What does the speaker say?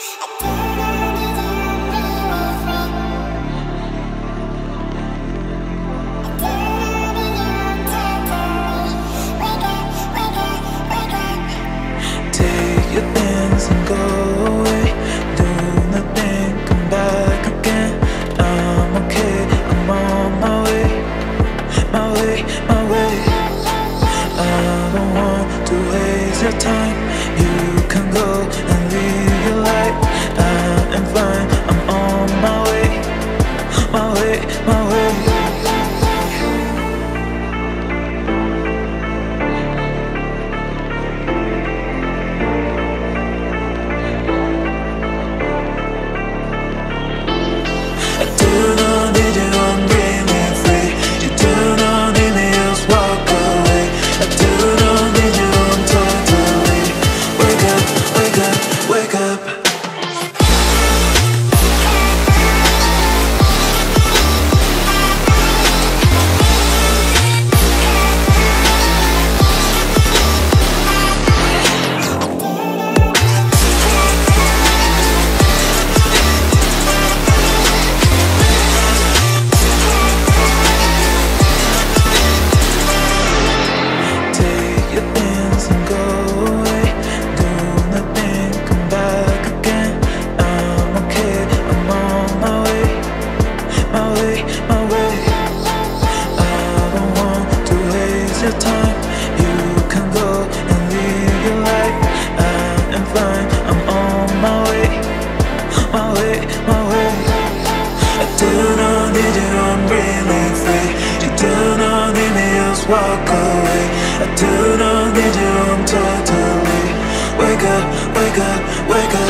Take your things and go away. Do back again. I'm okay, I'm on my way, my way, my way. I don't want to waste your time. my way, my way. I don't know, need you, I'm really free. You don't know, need me, just walk away. I don't know, need you, I'm totally Wake up, wake up, wake up.